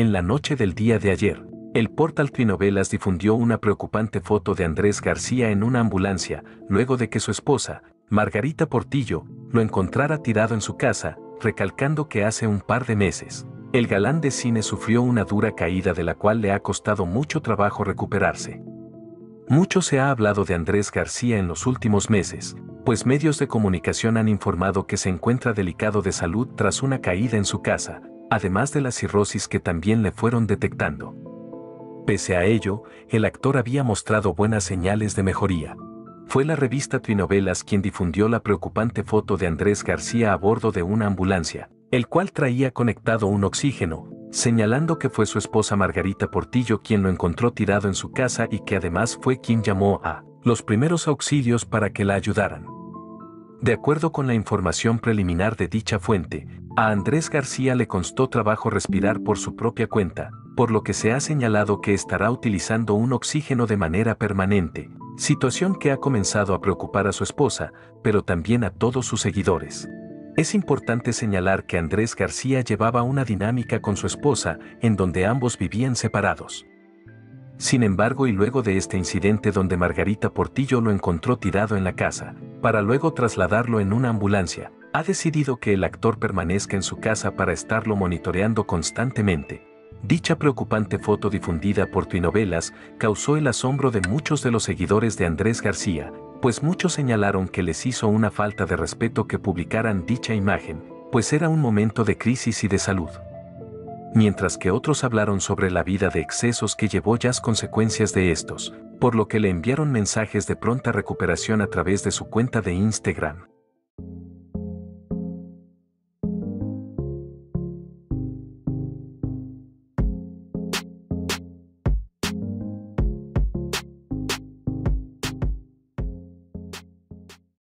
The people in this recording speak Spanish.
En la noche del día de ayer, el portal Twinovelas difundió una preocupante foto de Andrés García en una ambulancia, luego de que su esposa, Margarita Portillo, lo encontrara tirado en su casa, recalcando que hace un par de meses, el galán de cine sufrió una dura caída de la cual le ha costado mucho trabajo recuperarse. Mucho se ha hablado de Andrés García en los últimos meses, pues medios de comunicación han informado que se encuentra delicado de salud tras una caída en su casa, además de la cirrosis que también le fueron detectando. Pese a ello, el actor había mostrado buenas señales de mejoría. Fue la revista Trinovelas quien difundió la preocupante foto de Andrés García a bordo de una ambulancia, el cual traía conectado un oxígeno, señalando que fue su esposa Margarita Portillo quien lo encontró tirado en su casa y que además fue quien llamó a los primeros auxilios para que la ayudaran. De acuerdo con la información preliminar de dicha fuente, a Andrés García le constó trabajo respirar por su propia cuenta, por lo que se ha señalado que estará utilizando un oxígeno de manera permanente, situación que ha comenzado a preocupar a su esposa, pero también a todos sus seguidores. Es importante señalar que Andrés García llevaba una dinámica con su esposa en donde ambos vivían separados. Sin embargo, y luego de este incidente donde Margarita Portillo lo encontró tirado en la casa, para luego trasladarlo en una ambulancia, ha decidido que el actor permanezca en su casa para estarlo monitoreando constantemente. Dicha preocupante foto difundida por Twinovelas causó el asombro de muchos de los seguidores de Andrés García, pues muchos señalaron que les hizo una falta de respeto que publicaran dicha imagen, pues era un momento de crisis y de salud. Mientras que otros hablaron sobre la vida de excesos que llevó ya consecuencias de estos, por lo que le enviaron mensajes de pronta recuperación a través de su cuenta de Instagram.